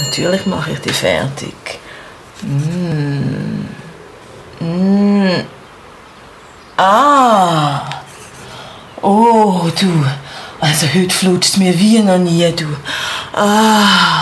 natürlich mache ich die fertig. Mm. Mm. Ah. Oh, du. Also heute flutscht mir wie noch nie, du. Ah.